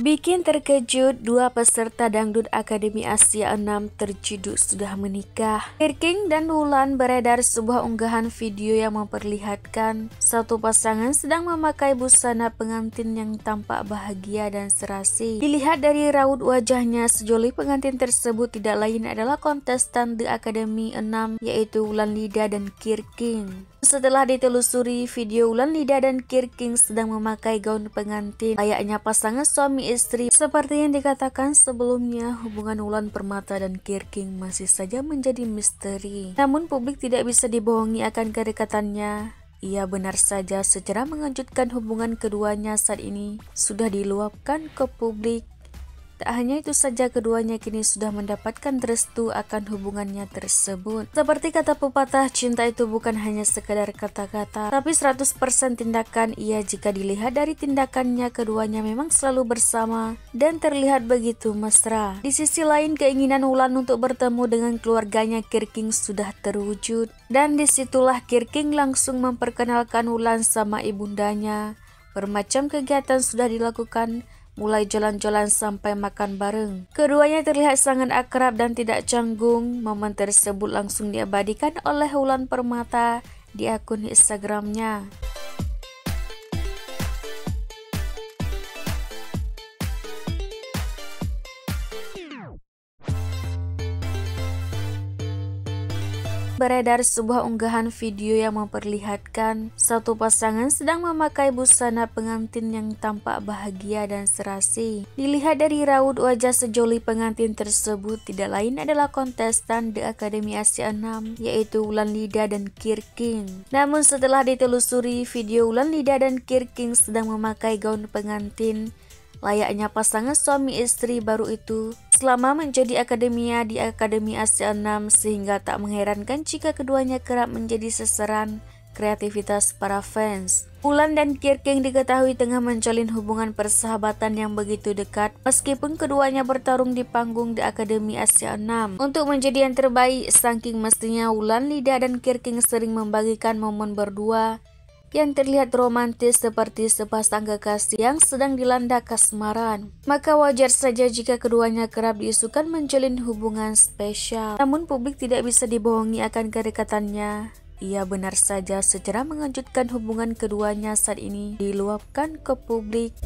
Bikin terkejut, dua peserta Dangdut Akademi Asia 6 terciduk sudah menikah. Kirking dan Wulan beredar sebuah unggahan video yang memperlihatkan satu pasangan sedang memakai busana pengantin yang tampak bahagia dan serasi. Dilihat dari raut wajahnya, sejoli pengantin tersebut tidak lain adalah kontestan The Academy 6 yaitu Wulan Lida dan Kirking. Setelah ditelusuri video Wulan Lida dan Kirking sedang memakai gaun pengantin, layaknya pasangan suami istri. Seperti yang dikatakan sebelumnya, hubungan Wulan Permata dan Kirking masih saja menjadi misteri. Namun publik tidak bisa dibohongi akan kedekatannya. Ia benar saja secara mengejutkan hubungan keduanya saat ini sudah diluapkan ke publik Tak hanya itu saja keduanya kini sudah mendapatkan restu akan hubungannya tersebut. Seperti kata pepatah, cinta itu bukan hanya sekadar kata-kata, tapi 100% tindakan ia jika dilihat dari tindakannya keduanya memang selalu bersama dan terlihat begitu mesra. Di sisi lain keinginan Wulan untuk bertemu dengan keluarganya Kirking sudah terwujud dan di situlah Kirking langsung memperkenalkan Wulan sama ibundanya. Bermacam kegiatan sudah dilakukan mulai jalan-jalan sampai makan bareng. Keduanya terlihat sangat akrab dan tidak canggung. Momen tersebut langsung diabadikan oleh Wulan Permata di akun Instagramnya. Beredar sebuah unggahan video yang memperlihatkan satu pasangan sedang memakai busana pengantin yang tampak bahagia dan serasi. Dilihat dari raut wajah sejoli pengantin tersebut tidak lain adalah kontestan The Academy Asia 6 yaitu Wulan Lida dan Kirking. Namun setelah ditelusuri video Wulan Lida dan Kirking sedang memakai gaun pengantin layaknya pasangan suami istri baru itu selama menjadi akademia di Akademi Asia 6 sehingga tak mengherankan jika keduanya kerap menjadi seseran kreativitas para fans. Ulan dan Kirking diketahui tengah menjalin hubungan persahabatan yang begitu dekat meskipun keduanya bertarung di panggung di Akademi Asia 6. Untuk menjadi yang terbaik, saking mestinya Ulan, Lida, dan Kirking sering membagikan momen berdua yang terlihat romantis seperti sepasang kekasih yang sedang dilanda kasmaran. Maka wajar saja jika keduanya kerap diisukan menjalin hubungan spesial. Namun publik tidak bisa dibohongi akan kedekatannya. Ia benar saja secara mengejutkan hubungan keduanya saat ini diluapkan ke publik.